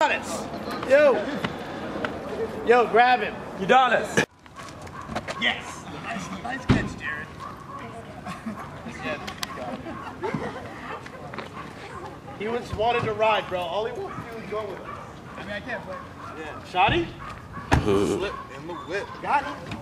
Yo, yo, grab him. Udonis. Yes. Nice, nice catch, Jared. he was wanted to ride, bro. All he wanted to do is go with us. I mean, I can't play. Yeah. Shotty? Slip in the whip. Got it.